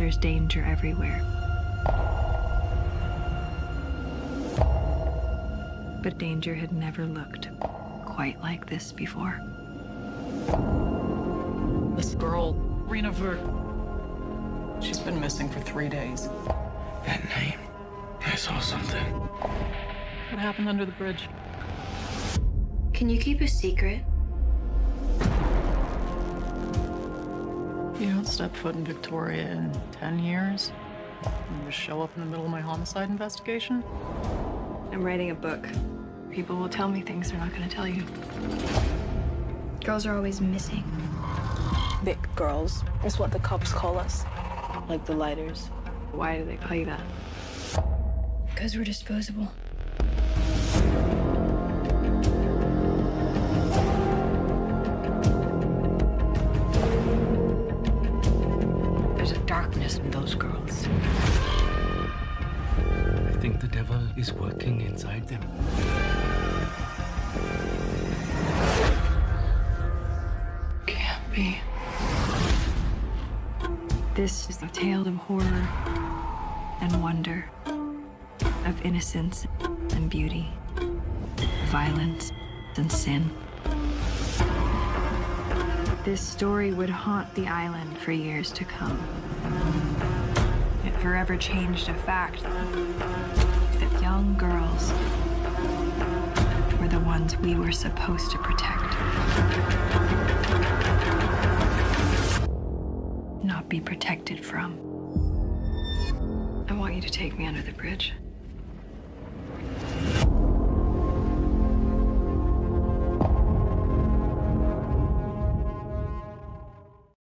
There's danger everywhere. But danger had never looked quite like this before. This girl, Reena Virk, she's been missing for three days. That name. I saw something. What happened under the bridge? Can you keep a secret? You don't step foot in Victoria in 10 years? And just show up in the middle of my homicide investigation? I'm writing a book. People will tell me things they're not going to tell you. Girls are always missing. Bic girls is what the cops call us. Like the lighters. Why do they call you that? Because we're disposable. There's a darkness in those girls. I think the devil is working inside them. Can't be. This is a tale of horror and wonder, of innocence and beauty, violence and sin. This story would haunt the island for years to come. It forever changed a fact that young girls were the ones we were supposed to protect. Not be protected from. I want you to take me under the bridge.